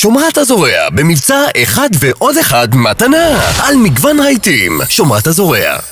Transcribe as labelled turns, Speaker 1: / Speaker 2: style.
Speaker 1: שומרת הזורע במבצע אחד ועוד אחד מתנה על מגוון רהיטים. שומרת הזורע